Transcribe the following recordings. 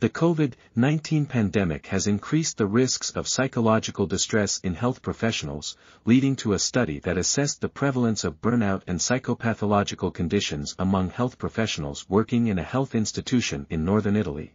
The COVID-19 pandemic has increased the risks of psychological distress in health professionals, leading to a study that assessed the prevalence of burnout and psychopathological conditions among health professionals working in a health institution in northern Italy.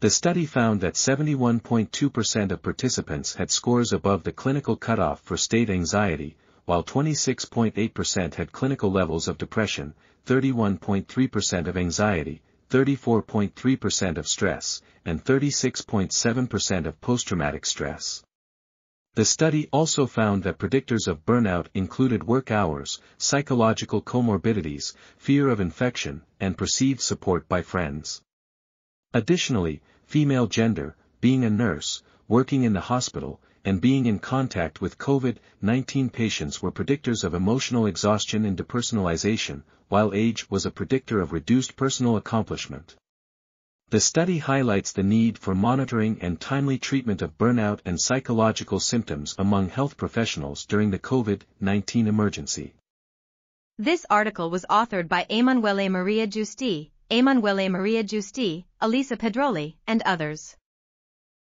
The study found that 71.2% of participants had scores above the clinical cutoff for state anxiety, while 26.8% had clinical levels of depression, 31.3% of anxiety, 34.3% of stress, and 36.7% of post-traumatic stress. The study also found that predictors of burnout included work hours, psychological comorbidities, fear of infection, and perceived support by friends. Additionally, female gender, being a nurse, working in the hospital, and being in contact with COVID-19 patients were predictors of emotional exhaustion and depersonalization, while age was a predictor of reduced personal accomplishment. The study highlights the need for monitoring and timely treatment of burnout and psychological symptoms among health professionals during the COVID-19 emergency. This article was authored by Emanuele Maria Giusti, Emanuele Maria Giusti, Elisa Pedroli, and others.